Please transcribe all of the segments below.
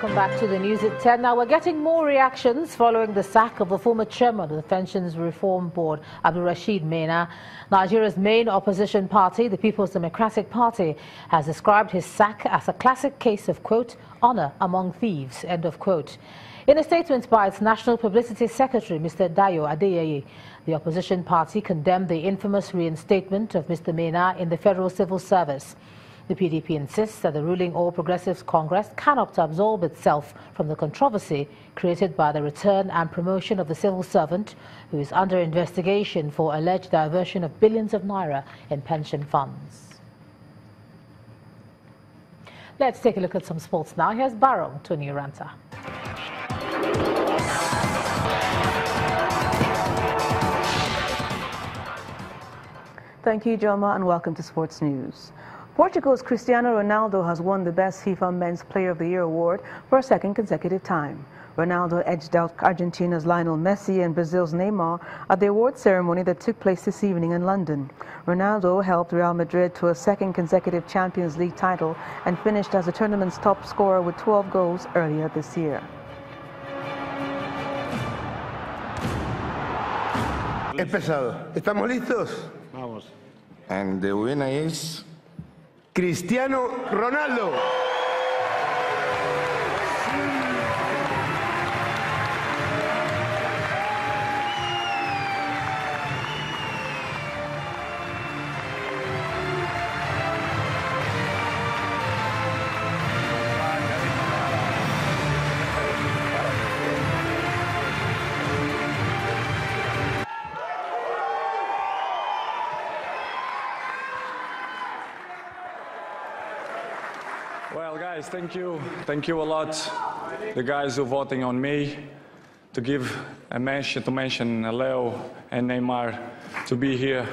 welcome back to the news at 10. Now, we're getting more reactions following the sack of the former chairman of the Pensions Reform Board, Abdul Rashid Maina. Nigeria's main opposition party, the People's Democratic Party, has described his sack as a classic case of, quote, honor among thieves, end of quote. In a statement by its National Publicity Secretary, Mr. Dayo Adeyeye, the opposition party condemned the infamous reinstatement of Mr. Maina in the Federal Civil Service. The PDP insists that the ruling All Progressives Congress cannot absolve itself from the controversy created by the return and promotion of the civil servant who is under investigation for alleged diversion of billions of naira in pension funds. Let's take a look at some sports now. Here's Barrow Tony Uranta. Thank you, Joma, and welcome to Sports News. Portugal's Cristiano Ronaldo has won the Best FIFA Men's Player of the Year award for a second consecutive time. Ronaldo edged out Argentina's Lionel Messi and Brazil's Neymar at the award ceremony that took place this evening in London. Ronaldo helped Real Madrid to a second consecutive Champions League title and finished as the tournament's top scorer with 12 goals earlier this year. Empezado. ¿Estamos listos? Vamos. And the winner is Cristiano Ronaldo. Well, guys, thank you. Thank you a lot, the guys who voting on me, to give a mention, to mention Leo and Neymar to be here.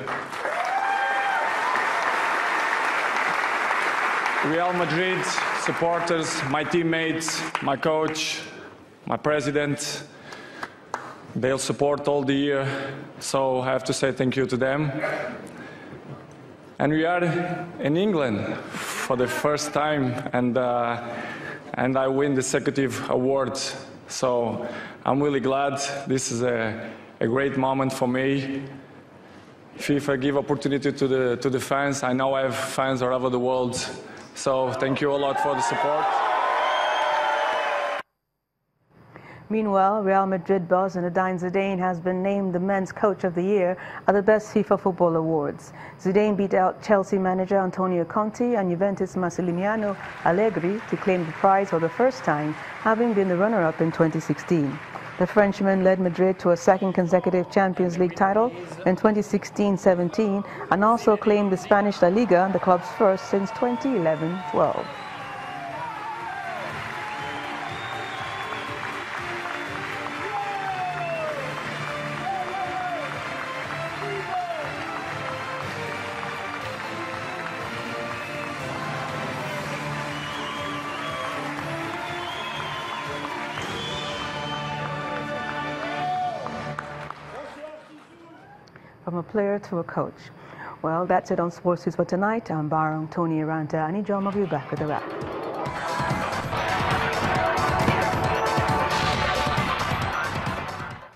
Real Madrid supporters, my teammates, my coach, my president, they'll support all the year, so I have to say thank you to them. And we are in England for the first time, and, uh, and I win the executive award. So I'm really glad. This is a, a great moment for me. FIFA give opportunity to the, to the fans. I know I have fans all over the world. So thank you a lot for the support. Meanwhile, Real Madrid boss Zinedine Zidane has been named the men's coach of the year at the Best FIFA Football Awards. Zidane beat out Chelsea manager Antonio Conte and Juventus Massimiliano Allegri to claim the prize for the first time, having been the runner-up in 2016. The Frenchman led Madrid to a second consecutive Champions League title in 2016-17 and also claimed the Spanish La Liga, the club's first since 2011-12. From a player to a coach. Well, that's it on Sports News for tonight. I'm Barong Tony Aranta. Annie John will be back with the wrap.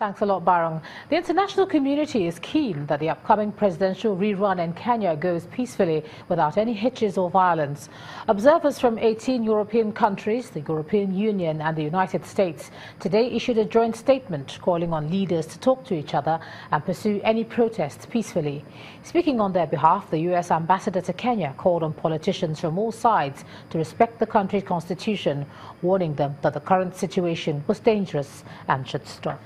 Thanks a lot, Barong. The international community is keen that the upcoming presidential rerun in Kenya goes peacefully without any hitches or violence. Observers from 18 European countries, the European Union and the United States today issued a joint statement calling on leaders to talk to each other and pursue any protests peacefully. Speaking on their behalf, the U.S. ambassador to Kenya called on politicians from all sides to respect the country's constitution, warning them that the current situation was dangerous and should stop.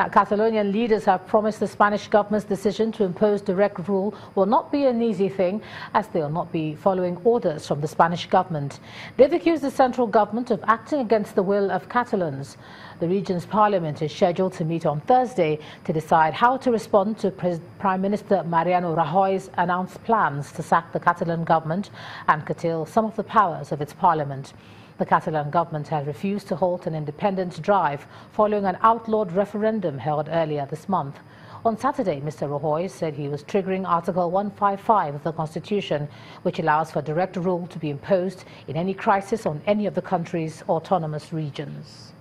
Now, Catalonian leaders have promised the Spanish government's decision to impose direct rule will not be an easy thing, as they will not be following orders from the Spanish government. They've accused the central government of acting against the will of Catalans. The region's parliament is scheduled to meet on Thursday to decide how to respond to Prime Minister Mariano Rajoy's announced plans to sack the Catalan government and curtail some of the powers of its parliament. The Catalan government has refused to halt an independence drive following an outlawed referendum held earlier this month. On Saturday, Mr. Rajoy said he was triggering Article 155 of the Constitution, which allows for direct rule to be imposed in any crisis on any of the country's autonomous regions.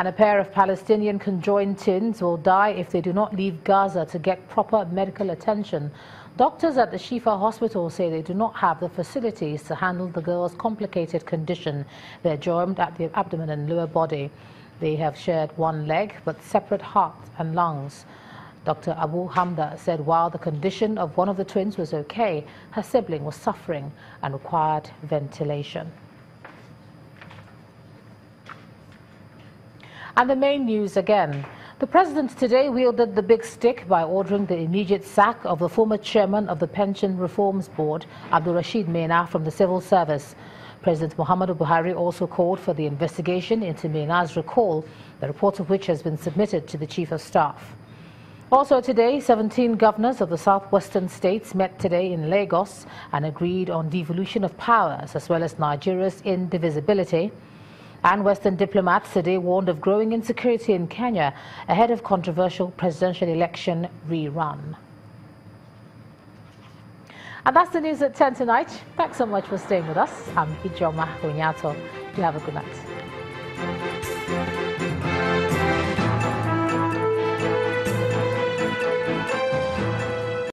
And a pair of Palestinian conjoined twins will die if they do not leave Gaza to get proper medical attention. Doctors at the Shifa hospital say they do not have the facilities to handle the girl's complicated condition. They're joined at the abdomen and lower body. They have shared one leg but separate heart and lungs. Dr. Abu Hamda said while the condition of one of the twins was okay, her sibling was suffering and required ventilation. And the main news again. The president today wielded the big stick by ordering the immediate sack of the former chairman of the Pension Reforms Board, Abdul Rashid Maina, from the civil service. President Muhammadu Buhari also called for the investigation into Maina's recall, the report of which has been submitted to the Chief of Staff. Also today, 17 governors of the southwestern states met today in Lagos and agreed on devolution of powers as well as Nigeria's indivisibility. And Western diplomats today warned of growing insecurity in Kenya ahead of controversial presidential election rerun. And that's the news at 10 tonight. Thanks so much for staying with us. I'm Ijeoma Onyeator. Do have a good night.